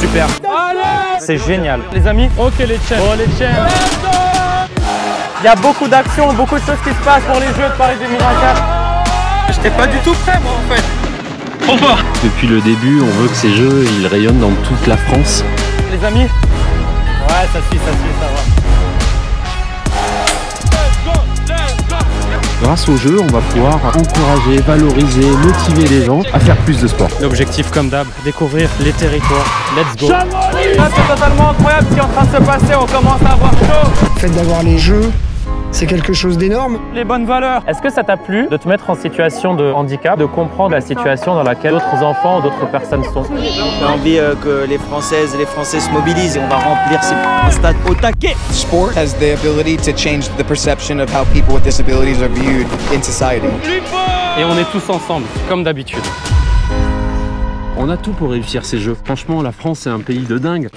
super. C'est génial. Les amis, ok les chaînes. Oh les chaînes. Il y a beaucoup d'actions, beaucoup de choses qui se passent pour les Jeux de Paris 2024. J'étais pas du tout prêt moi en fait. Trop fort. Depuis le début, on veut que ces jeux ils rayonnent dans toute la France. Les amis Ouais, ça suit, ça suit, ça va. Grâce aux jeux, on va pouvoir encourager, valoriser, motiver les gens à faire plus de sport. L'objectif, comme d'hab, découvrir les territoires. Let's go. C'est totalement incroyable ce qui est en train de se passer. On commence à avoir chaud. Le fait d'avoir les jeux, c'est quelque chose d'énorme. Les bonnes valeurs. Est-ce que ça t'a plu de te mettre en situation de handicap, de comprendre la situation dans laquelle d'autres enfants ou d'autres personnes sont? J'ai envie euh, que les Françaises et les Français se mobilisent et on va remplir ces stades au taquet. Sport has the ability to change the perception of how people with disabilities are viewed in society. Et on est tous ensemble, comme d'habitude. On a tout pour réussir ces jeux. Franchement, la France c'est un pays de dingue.